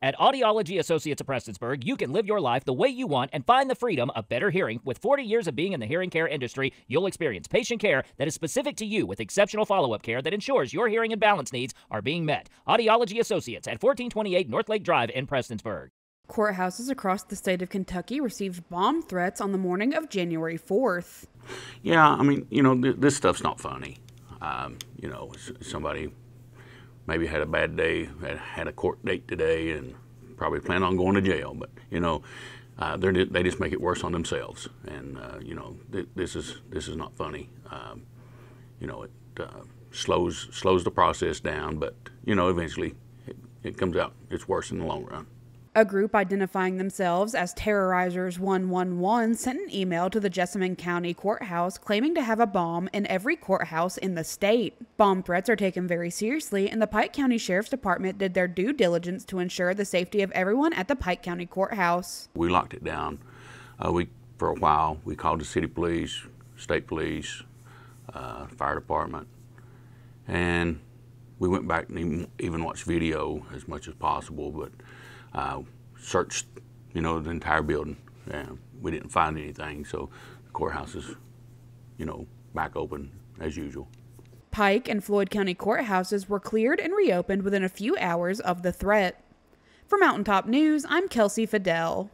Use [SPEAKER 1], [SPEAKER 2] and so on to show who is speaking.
[SPEAKER 1] At Audiology Associates of Prestonsburg, you can live your life the way you want and find the freedom of better hearing. With 40 years of being in the hearing care industry, you'll experience patient care that is specific to you with exceptional follow up care that ensures your hearing and balance needs are being met. Audiology Associates at 1428 North Lake Drive in Prestonsburg.
[SPEAKER 2] Courthouses across the state of Kentucky received bomb threats on the morning of January 4th.
[SPEAKER 3] Yeah, I mean, you know, th- this stuff's not funny. Um, you know, somebody maybe had a bad day, had, a court date today, and probably plan on going to jail. But you know, uh, they just make it worse on themselves. And uh, you know, th- this is this is not funny. Um, you know, it uh, slows slows the process down, but you know, eventually it, it comes out. It's worse in the long run.
[SPEAKER 2] A group identifying themselves as Terrorizers 111 sent an email to the Jessamine County Courthouse claiming to have a bomb in every courthouse in the state. Bomb threats are taken very seriously, and the Pike County Sheriff's Department did their due diligence to ensure the safety of everyone at the Pike County Courthouse.
[SPEAKER 3] We locked it down. Uh, we for a while. We called the city police, state police, uh, fire department, and we went back and even watched video as much as possible, but uh, searched, you know, the entire building. and we didn't find anything, so the courthouse is, you know, back open as usual.
[SPEAKER 2] Pike and Floyd County courthouses were cleared and reopened within a few hours of the threat. For Mountaintop News, I'm Kelsey Fidel.